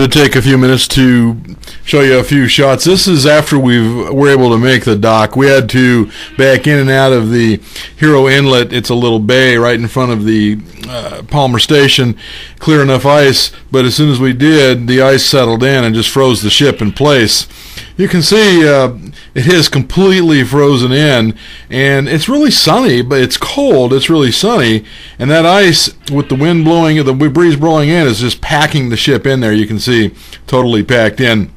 to take a few minutes to show you a few shots. This is after we were able to make the dock. We had to back in and out of the Hero Inlet. It's a little bay right in front of the uh, Palmer Station, clear enough ice. But as soon as we did, the ice settled in and just froze the ship in place. You can see uh, it is completely frozen in, and it's really sunny, but it's cold. It's really sunny, and that ice with the wind blowing, the breeze blowing in, is just packing the ship in there. You can see totally packed in.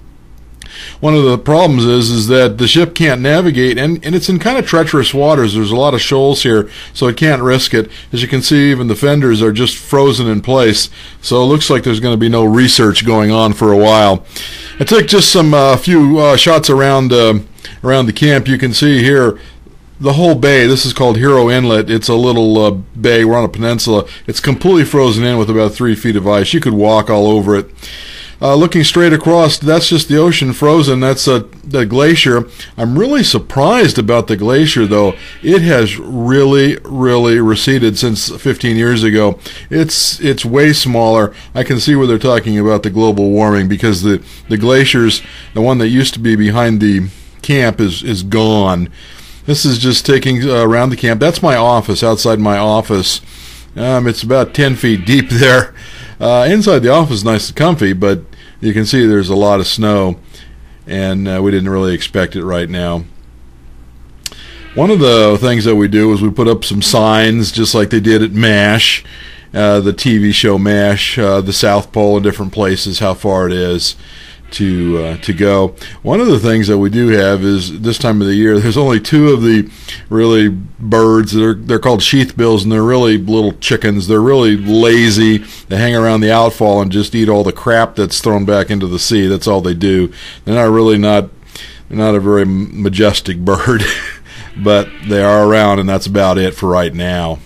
One of the problems is is that the ship can't navigate, and, and it's in kind of treacherous waters. There's a lot of shoals here, so it can't risk it. As you can see, even the fenders are just frozen in place, so it looks like there's going to be no research going on for a while. I took just some uh, few uh, shots around uh, around the camp. You can see here the whole bay. This is called Hero Inlet. It's a little uh, bay. We're on a peninsula. It's completely frozen in with about three feet of ice. You could walk all over it. Uh, looking straight across, that's just the ocean frozen. That's a, the glacier. I'm really surprised about the glacier, though. It has really, really receded since 15 years ago. It's it's way smaller. I can see where they're talking about the global warming because the the glaciers, the one that used to be behind the camp, is is gone. This is just taking uh, around the camp. That's my office. Outside my office, um, it's about 10 feet deep there. Uh, inside the office nice and comfy, but you can see there's a lot of snow, and uh, we didn't really expect it right now. One of the things that we do is we put up some signs, just like they did at MASH, uh, the TV show MASH, uh, the South Pole in different places, how far it is to uh, to go. One of the things that we do have is this time of the year. There's only two of the really birds. They're they're called sheathbills, and they're really little chickens. They're really lazy. They hang around the outfall and just eat all the crap that's thrown back into the sea. That's all they do. They're not really not they're not a very majestic bird, but they are around, and that's about it for right now.